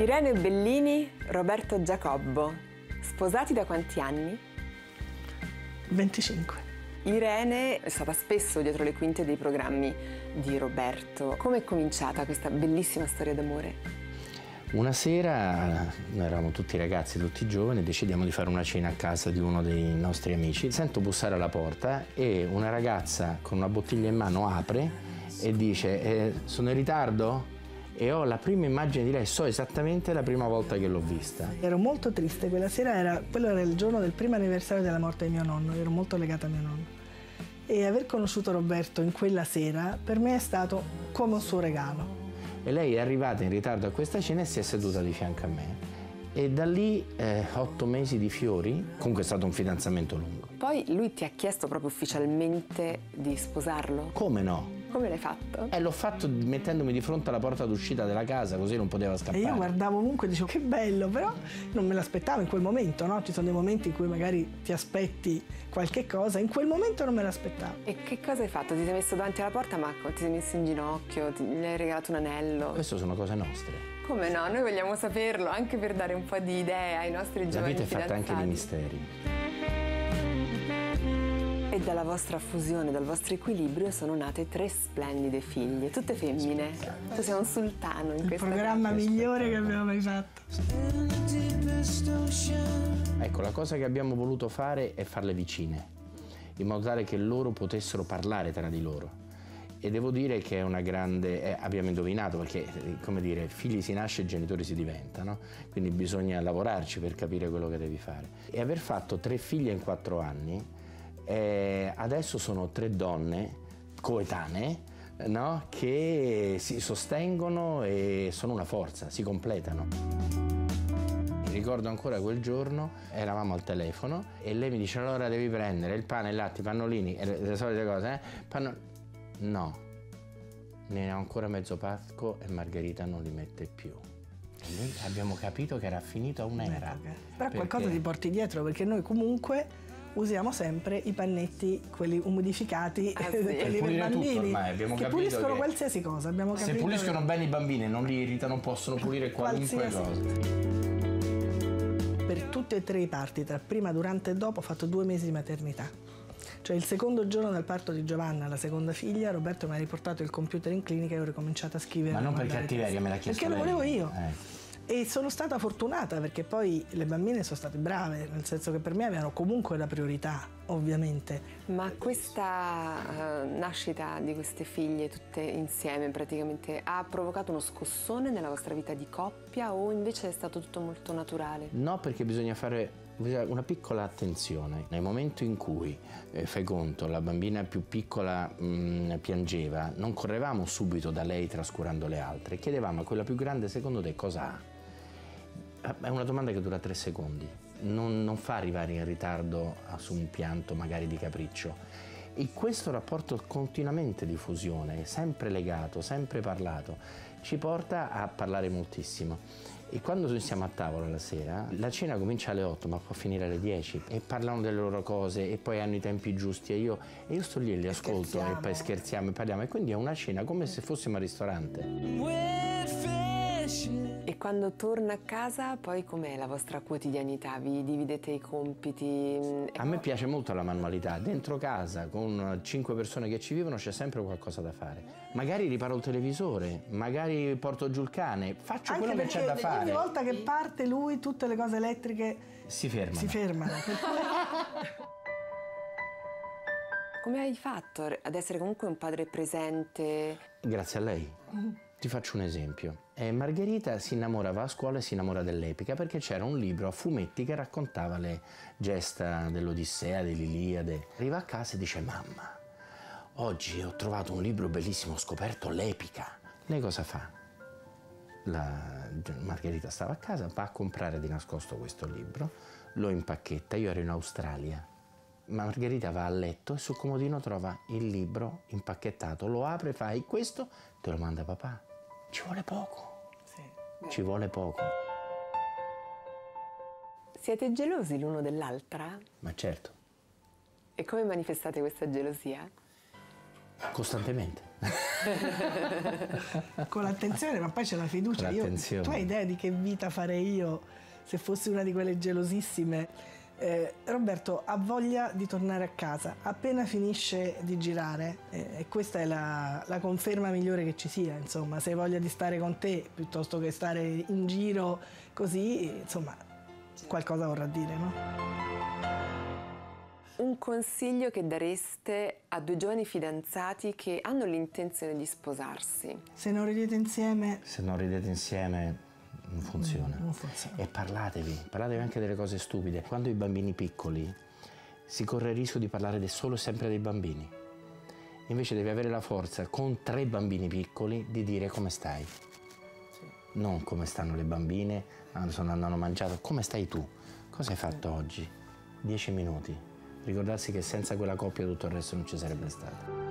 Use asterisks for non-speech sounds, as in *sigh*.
Irene Bellini, Roberto Giacobbo, sposati da quanti anni? 25. Irene è stata spesso dietro le quinte dei programmi di Roberto. Come è cominciata questa bellissima storia d'amore? Una sera, noi eravamo tutti ragazzi, tutti giovani, decidiamo di fare una cena a casa di uno dei nostri amici. Sento bussare alla porta e una ragazza con una bottiglia in mano apre e dice eh, sono in ritardo? E ho la prima immagine di lei, so esattamente la prima volta che l'ho vista. Ero molto triste quella sera, era, quello era il giorno del primo anniversario della morte di mio nonno, ero molto legata a mio nonno. E aver conosciuto Roberto in quella sera per me è stato come un suo regalo. E lei è arrivata in ritardo a questa cena e si è seduta di fianco a me. E da lì eh, otto mesi di fiori, comunque è stato un fidanzamento lungo. Poi lui ti ha chiesto proprio ufficialmente di sposarlo? Come no? Come l'hai fatto? Eh, l'ho fatto mettendomi di fronte alla porta d'uscita della casa, così non poteva scappare. E io guardavo ovunque e dicevo che bello, però non me l'aspettavo in quel momento, no? Ci sono dei momenti in cui magari ti aspetti qualche cosa, in quel momento non me l'aspettavo. E che cosa hai fatto? Ti sei messo davanti alla porta, ma ti sei messo in ginocchio, ti, gli hai regalato un anello? Queste sono cose nostre. Come no? Noi vogliamo saperlo, anche per dare un po' di idee ai nostri La giovani vita è fatta anche di misteri. E dalla vostra fusione, dal vostro equilibrio sono nate tre splendide figlie, tutte femmine. Tu sei un sultano in Il questa programma casa. migliore che abbiamo mai fatto. Ecco, la cosa che abbiamo voluto fare è farle vicine, in modo tale che loro potessero parlare tra di loro. E devo dire che è una grande... eh, abbiamo indovinato perché, eh, come dire, figli si nasce e genitori si diventano, quindi bisogna lavorarci per capire quello che devi fare. E aver fatto tre figlie in quattro anni, eh, adesso sono tre donne coetanee, no? che si sostengono e sono una forza, si completano. Ricordo ancora quel giorno, eravamo al telefono e lei mi dice allora devi prendere il pane, il latte, i pannolini, le, solite cose, eh? Panno- No, ne ho ancora mezzo pacco e Margherita non li mette più. E lì abbiamo capito che era finita un'era. Però Perché- qualcosa ti porti dietro perché noi comunque usiamo sempre i pannetti, quelli umidificati, Ah, sì. quelli Per pulire tutto bambini, ormai, abbiamo che puliscono che qualsiasi cosa. Abbiamo Se capito puliscono che- bene i bambini e non li irritano, possono pulire *laughs* qualunque Qualsiasi. cosa. Per tutti e tre i parti, tra prima, durante e dopo, ho fatto due mesi di maternità. Cioè il secondo giorno del parto di Giovanna, la seconda figlia, Roberto mi ha riportato il computer in clinica e ho ricominciato a scrivere. Ma non per cattiveria, me l'ha chiesto Perché lo volevo io. Eh. E sono stata fortunata perché poi le bambine sono state brave, nel senso che per me avevano comunque la priorità, ovviamente. Ma questa eh, nascita di queste figlie tutte insieme praticamente ha provocato uno scossone nella vostra vita di coppia o invece è stato tutto molto naturale? No, perché bisogna fare una piccola attenzione. Nel momento in cui, eh, fai conto, la bambina più piccola mh, piangeva, non correvamo subito da lei trascurando le altre, chiedevamo a quella più grande, secondo te cosa ha? Eh, È una domanda che dura tre secondi, non, non fa arrivare in ritardo su un pianto magari di capriccio. E questo rapporto continuamente di fusione, sempre legato, sempre parlato, ci porta a parlare moltissimo. E quando noi siamo a tavola la sera, la cena comincia alle 8 ma può finire alle 10 e parlano delle loro cose e poi hanno i tempi giusti e io, e io sto lì e li ascolto e scherziamo. poi scherziamo e parliamo e quindi è una cena come se fossimo al ristorante. E quando torna a casa poi com'è la vostra quotidianità? Vi dividete i compiti? Mm, A me piace molto la manualità, dentro casa con cinque persone che ci vivono c'è sempre qualcosa da fare. Magari riparo il televisore, magari porto giù il cane, faccio Anche quello che c'è perché da ogni fare. volta che parte lui tutte le cose elettriche Si fermano. si fermano. *laughs* *laughs* Come hai fatto ad essere comunque un padre presente? Grazie a lei. Ti faccio un esempio. Eh, Margherita si innamorava a scuola e si innamora dell'epica perché c'era un libro a fumetti che raccontava le gesta dell'Odissea, dell'Iliade. Arriva a casa e dice mamma, oggi ho trovato un libro bellissimo, ho scoperto l'epica. Lei cosa fa? La Margherita stava a casa, va a comprare di nascosto questo libro, lo impacchetta, io ero in Australia. Margherita va a letto e sul comodino trova il libro impacchettato, lo apre, fa e questo te lo manda papà. Ci vuole poco, Sì. ci vuole poco. Siete gelosi l'uno dell'altra? Ma certo, E come manifestate questa gelosia? costantemente. *laughs* Con l'attenzione, ma poi c'è la fiducia. Con Io, tu hai idea di che vita farei io se fossi una di quelle gelosissime? Eh, Roberto ha voglia di tornare a casa appena finisce di girare eh, e questa è la, la conferma migliore che ci sia insomma se hai voglia di stare con te piuttosto che stare in giro così insomma qualcosa vorrà dire no? Un consiglio che dareste a due giovani fidanzati che hanno l'intenzione di sposarsi? se non ridete insieme Se non ridete insieme non funziona. non funziona E parlatevi, parlatevi anche delle cose stupide. Quando i bambini piccoli si corre il rischio di parlare solo e sempre dei bambini. Invece devi avere la forza con tre bambini piccoli di dire come stai. Non come stanno le bambine, ah, sono hanno mangiato, come stai tu? Cosa hai fatto oggi? Dieci minuti. Ricordarsi che senza quella coppia tutto il resto non ci sarebbe stato.